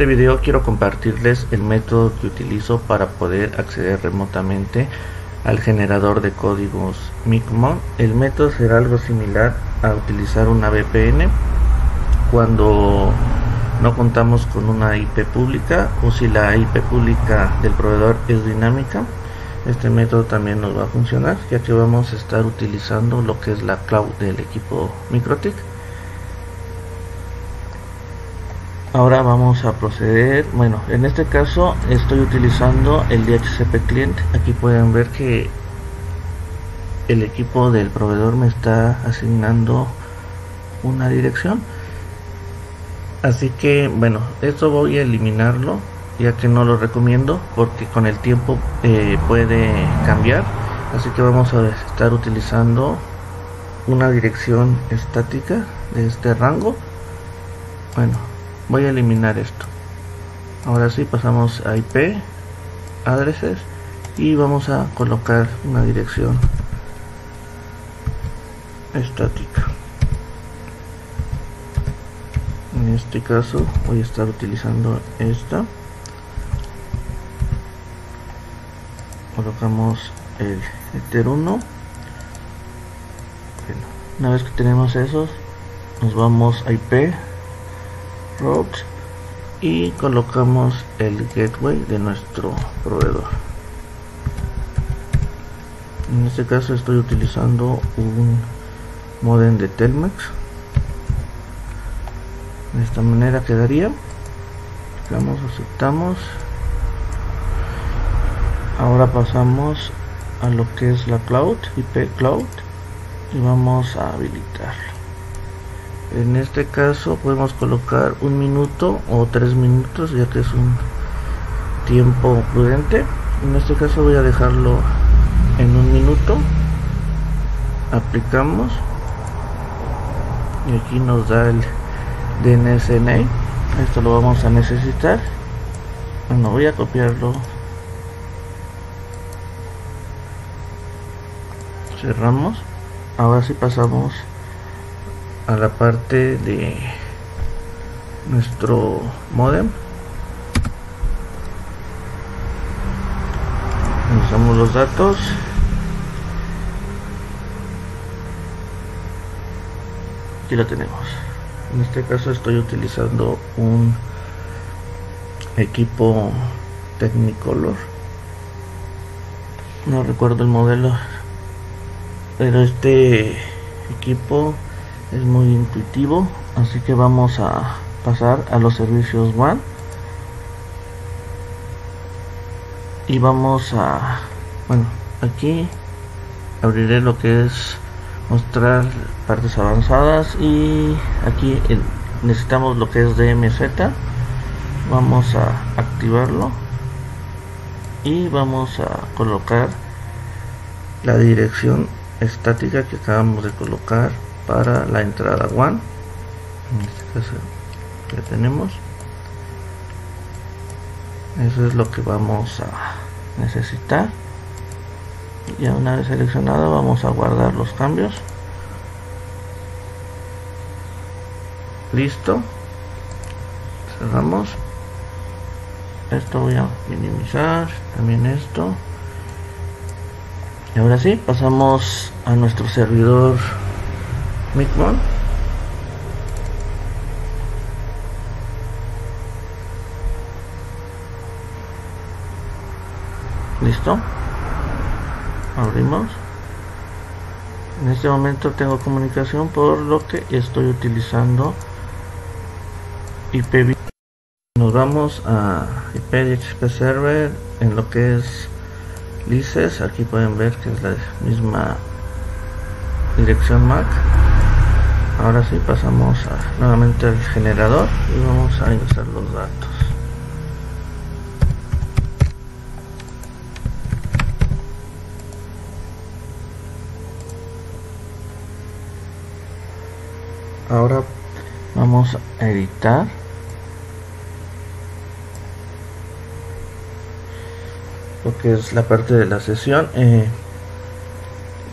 este video quiero compartirles el método que utilizo para poder acceder remotamente al generador de códigos Micmon. El método será algo similar a utilizar una VPN cuando no contamos con una IP pública o si la IP pública del proveedor es dinámica. Este método también nos va a funcionar ya que vamos a estar utilizando lo que es la cloud del equipo MikroTik ahora vamos a proceder. Bueno en este caso estoy utilizando el DHCP client. Aquí pueden ver que el equipo del proveedor me está asignando una dirección. Así que bueno esto voy a eliminarlo ya que no lo recomiendo porque con el tiempo eh, puede cambiar. Así que vamos a estar utilizando una dirección estática de este rango. Bueno voy a eliminar esto. Ahora sí pasamos a IP addresses y vamos a colocar una dirección estática. En este caso voy a estar utilizando esta. Colocamos el ether 1 una vez que tenemos esos nos vamos a IP y colocamos el gateway de nuestro proveedor. En este caso estoy utilizando un modem de Telmex. De esta manera quedaría. Vamos aceptamos. Ahora pasamos a lo que es la cloud IP cloud y vamos a habilitarlo en este caso podemos colocar un minuto o tres minutos ya que es un tiempo prudente. En este caso voy a dejarlo en un minuto. Aplicamos. Y aquí nos da el DNSNA esto lo vamos a necesitar. Bueno voy a copiarlo. Cerramos. Ahora sí pasamos a la parte de nuestro modem. Usamos los datos. Aquí lo tenemos. En este caso estoy utilizando un equipo Technicolor. No recuerdo el modelo pero este equipo es muy intuitivo así que vamos a pasar a los servicios WAN y vamos a bueno aquí abriré lo que es mostrar partes avanzadas y aquí necesitamos lo que es DMZ vamos a activarlo y vamos a colocar la dirección estática que acabamos de colocar para la entrada one. En este caso ya tenemos. Eso es lo que vamos a necesitar. Ya una vez seleccionado vamos a guardar los cambios. Listo. Cerramos. Esto voy a minimizar. También esto. Y ahora sí pasamos a nuestro servidor Micmon listo. Abrimos. En este momento tengo comunicación por lo que estoy utilizando IP nos vamos a IP DHCP server en lo que es lices. Aquí pueden ver que es la misma dirección MAC ahora sí pasamos a, nuevamente al generador y vamos a ingresar los datos. Ahora vamos a editar. Lo que es la parte de la sesión eh,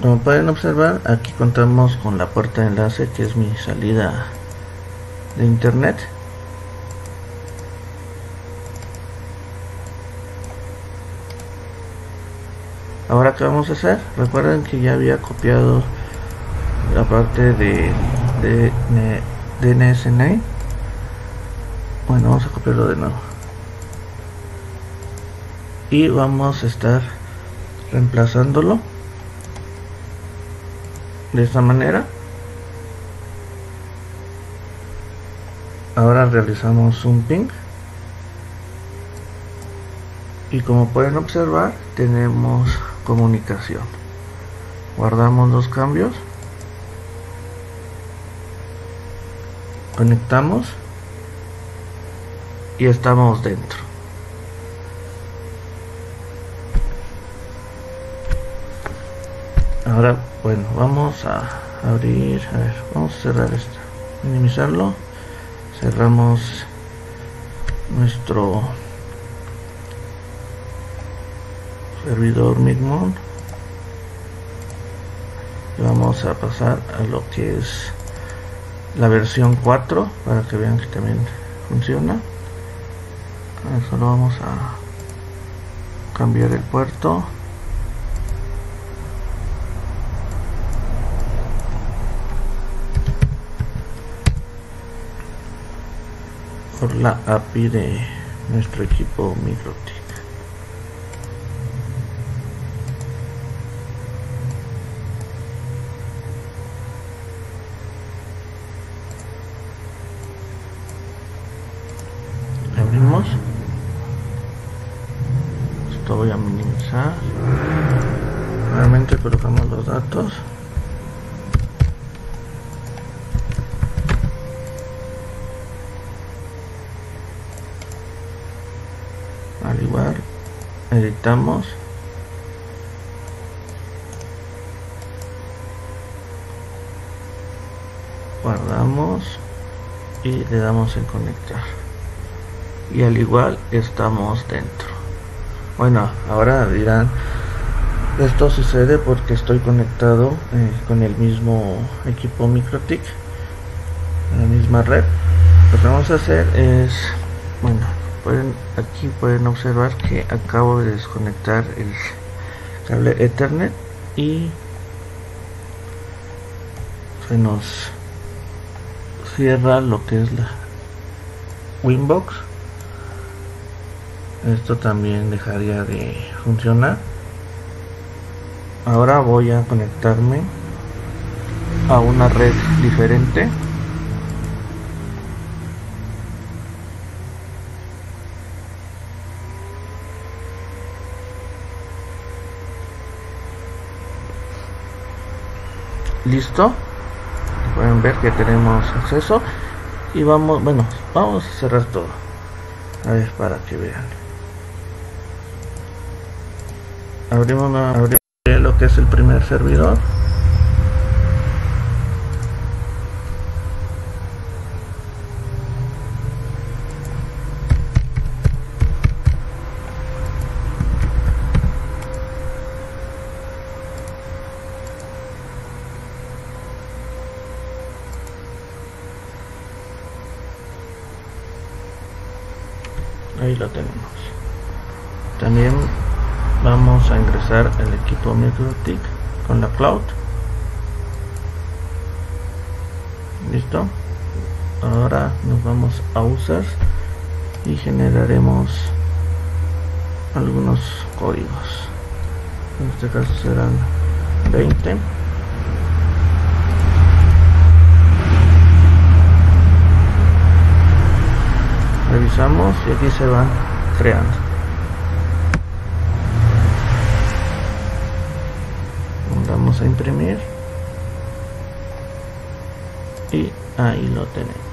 como pueden observar, aquí contamos con la puerta de enlace que es mi salida de internet. Ahora qué vamos a hacer? Recuerden que ya había copiado la parte de, de, de Bueno, vamos a copiarlo de nuevo. Y vamos a estar reemplazándolo de esta manera. Ahora realizamos un ping. Y como pueden observar tenemos comunicación. Guardamos los cambios. Conectamos. Y estamos dentro ahora bueno vamos a abrir a ver vamos a cerrar esto minimizarlo. Cerramos nuestro servidor Midmon vamos a pasar a lo que es la versión 4 para que vean que también funciona. Solo vamos a cambiar el puerto por la API de nuestro equipo MikroTik. Abrimos. Esto voy a minimizar. Nuevamente colocamos los datos. Al igual editamos guardamos y le damos en conectar y al igual estamos dentro. Bueno ahora dirán esto sucede porque estoy conectado eh, con el mismo equipo MikroTik la misma red. Lo que vamos a hacer es bueno aquí pueden observar que acabo de desconectar el cable ethernet y se nos cierra lo que es la winbox. Esto también dejaría de funcionar. Ahora voy a conectarme a una red diferente listo. Pueden ver que tenemos acceso. Y vamos bueno vamos a cerrar todo. A ver para que vean. Abrimos, abrimos lo que es el primer servidor ahí lo tenemos. También vamos a ingresar el equipo MikroTik con la cloud. Listo ahora nos vamos a usar y generaremos algunos códigos. En este caso serán 20 revisamos y aquí se van creando. Vamos a imprimir. Y ahí lo tenemos